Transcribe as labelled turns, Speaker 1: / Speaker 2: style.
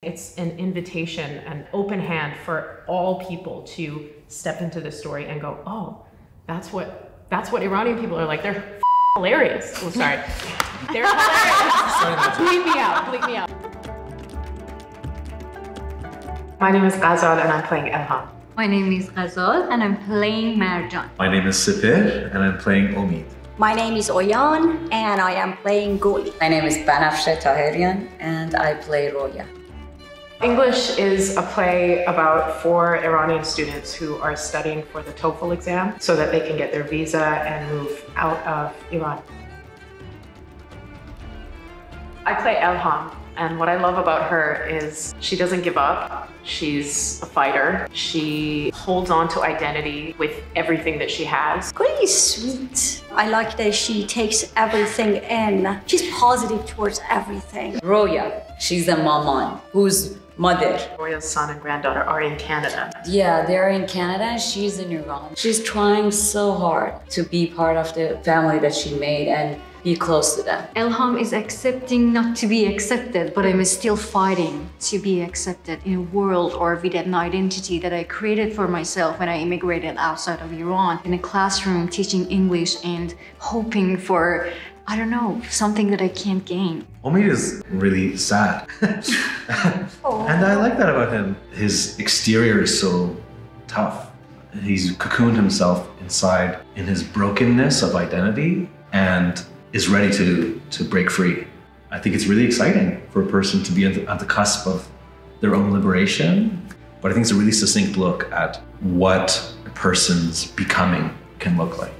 Speaker 1: It's an invitation, an open hand for all people to step into this story and go, oh, that's what that's what Iranian people are like. They're hilarious. Oh, sorry. They're hilarious. bleep me out. Bleep me out. My name is Ghazal and I'm playing Elham.
Speaker 2: My name is Ghazal and I'm playing Marjan.
Speaker 3: My name is Sepehr and I'm playing Omid.
Speaker 4: My name is Oyan and I am playing Goli.
Speaker 5: My name is Banafshe Taherian and I play Roya.
Speaker 1: English is a play about four Iranian students who are studying for the TOEFL exam so that they can get their visa and move out of Iran. I play Elham, and what I love about her is she doesn't give up. She's a fighter. She holds on to identity with everything that she has.
Speaker 4: Goli is sweet. I like that she takes everything in. She's positive towards everything.
Speaker 5: Roya, she's a maman who's mother.
Speaker 1: Royal son and granddaughter are in Canada.
Speaker 5: Yeah, they're in Canada and she's in Iran. She's trying so hard to be part of the family that she made and be close to them.
Speaker 2: Elham is accepting not to be accepted, but I'm still fighting to be accepted in a world or with an identity that I created for myself when I immigrated outside of Iran in a classroom teaching English and hoping for I don't know, something that I can't gain.
Speaker 3: Omid is really sad. and I like that about him. His exterior is so tough. He's cocooned himself inside in his brokenness of identity and is ready to, to break free. I think it's really exciting for a person to be at the, at the cusp of their own liberation. But I think it's a really succinct look at what a person's becoming can look like.